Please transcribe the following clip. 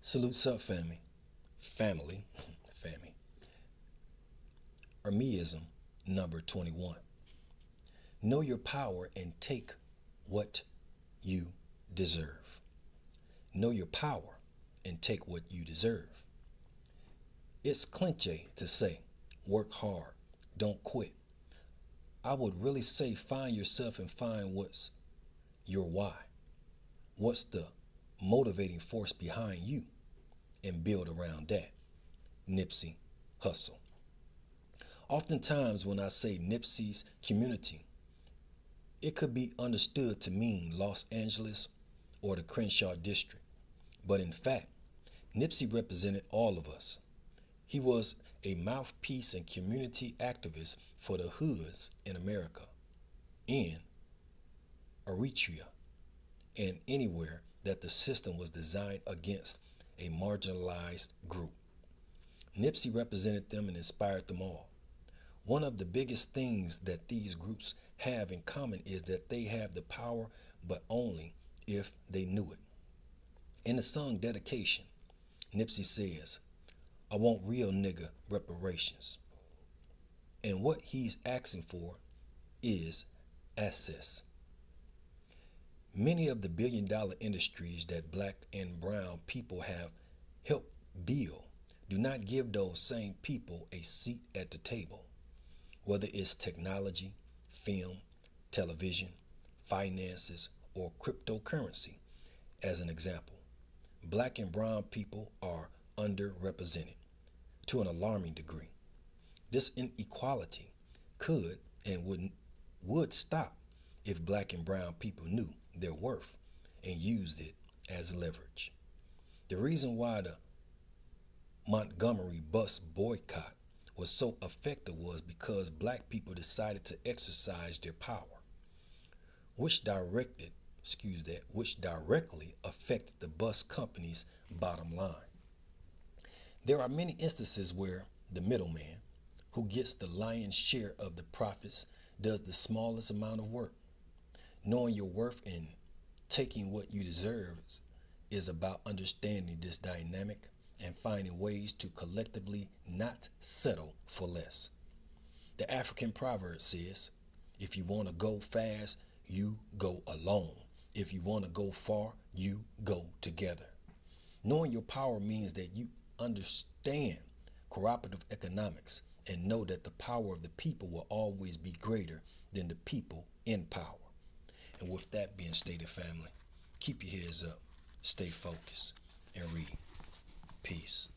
Salute up, family. Family. Family. Ermias number 21. Know your power and take what you deserve. Know your power and take what you deserve. It's cliché to say, work hard, don't quit. I would really say find yourself and find what's your why. What's the motivating force behind you and build around that. Nipsey Hussle. Oftentimes, when I say Nipsey's community, it could be understood to mean Los Angeles or the Crenshaw district. But in fact, Nipsey represented all of us. He was a mouthpiece and community activist for the hoods in America, in Eritrea, and anywhere that the system was designed against a marginalized group. Nipsey represented them and inspired them all. One of the biggest things that these groups have in common is that they have the power, but only if they knew it. In the song Dedication, Nipsey says, I want real nigga reparations. And what he's asking for is access. Many of the billion dollar industries that black and brown people have helped build do not give those same people a seat at the table, whether it's technology, film, television, finances, or cryptocurrency, as an example. Black and brown people are underrepresented to an alarming degree. This inequality could and would, would stop if black and brown people knew their worth and used it as leverage. The reason why the Montgomery bus boycott was so effective was because black people decided to exercise their power, which directed, excuse that, which directly affected the bus company's bottom line. There are many instances where the middleman, who gets the lion's share of the profits, does the smallest amount of work. Knowing your worth and taking what you deserve is about understanding this dynamic and finding ways to collectively not settle for less. The African proverb says, if you want to go fast, you go alone. If you want to go far, you go together. Knowing your power means that you understand cooperative economics and know that the power of the people will always be greater than the people in power. And with that being stated, family, keep your heads up, stay focused, and read. Peace.